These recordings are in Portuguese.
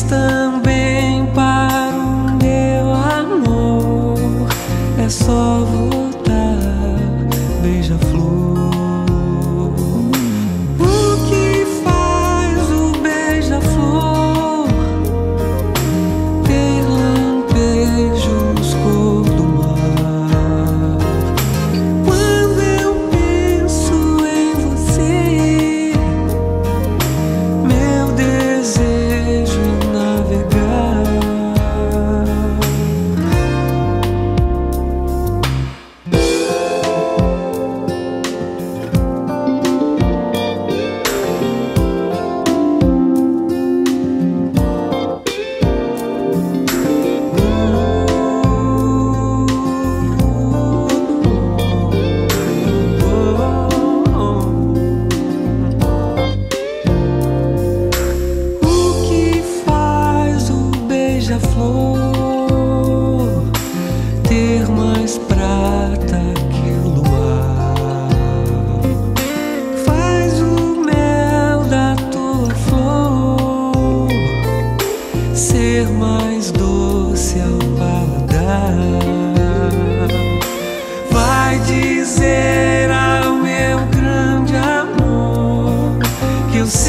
também para o meu amor. É só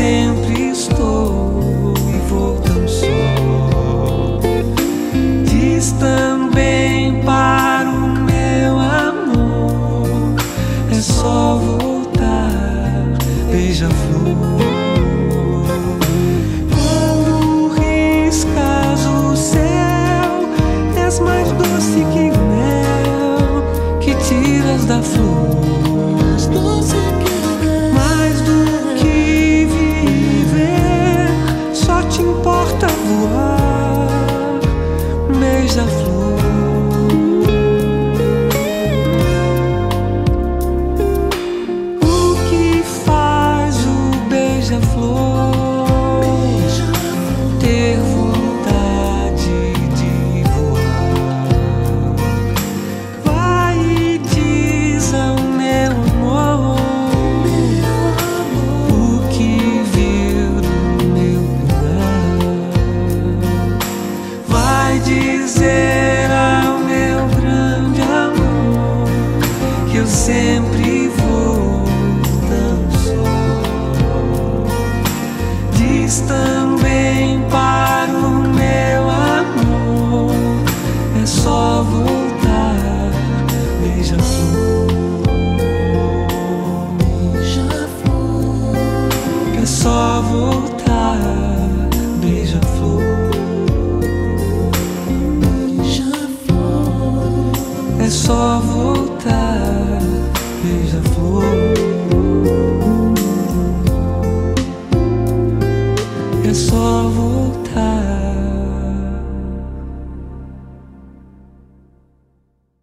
sempre estou e vou tão só. Diz também para o meu amor, é só voltar, beija-flor. Quando riscas o céu, és mais doce que mel que tiras da flor. dizer ao meu grande amor que eu sempre vou tão só. Diz também para o meu amor é só voltar, beija flor, beija flor, é só voltar. só voltar, beija-flor. É só voltar.